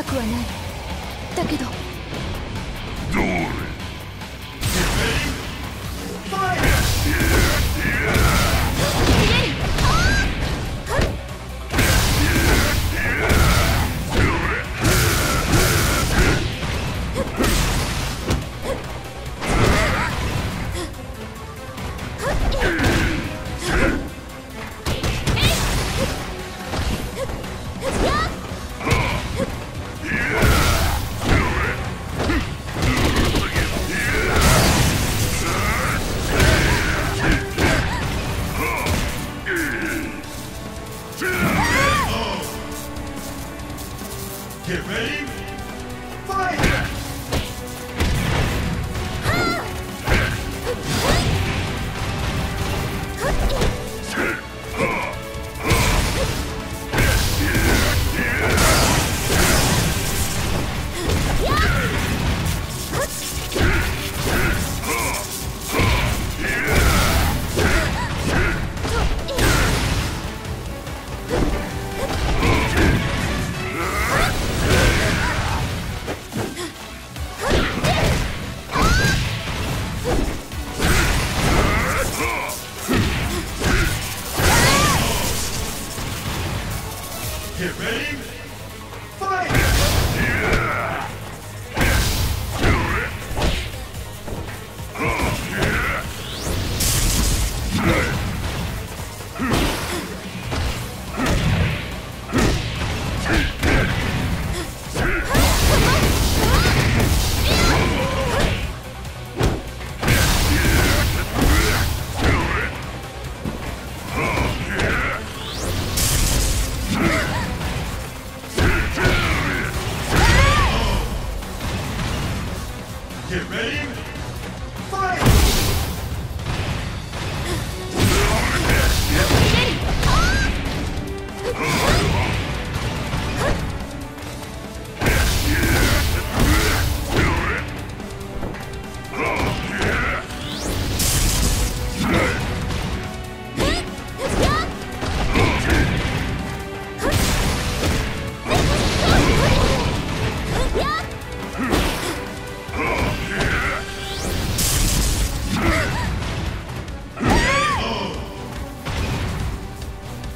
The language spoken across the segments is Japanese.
たくはない。だけどど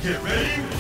Get ready.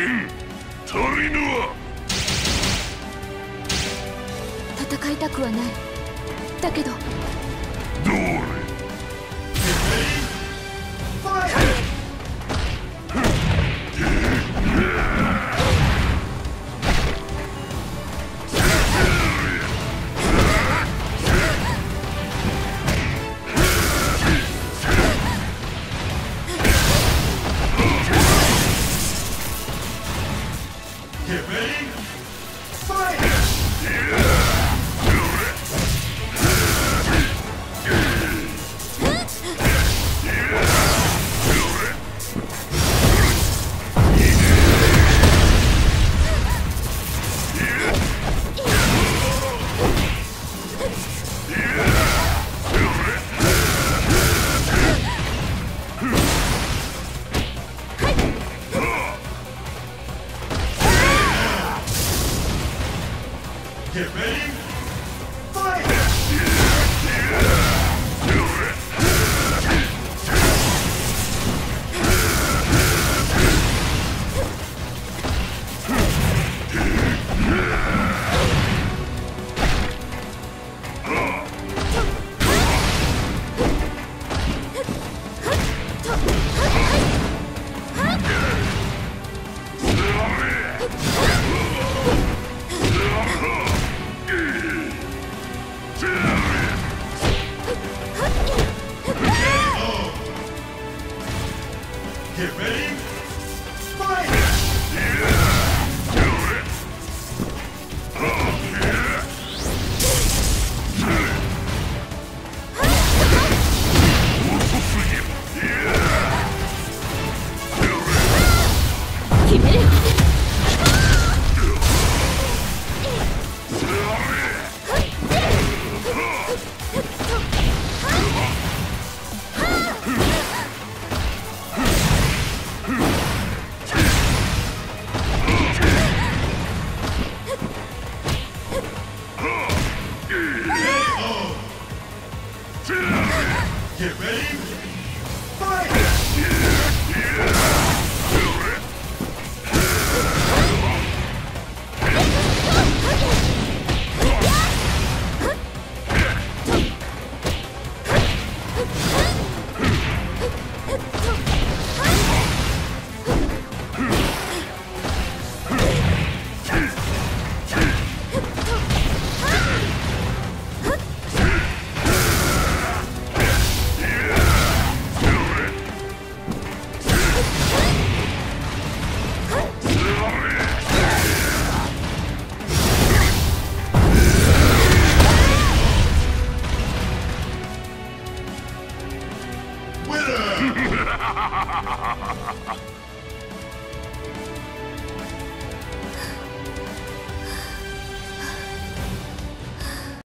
剣足りぬ戦いたくはない。だけど。Get ready.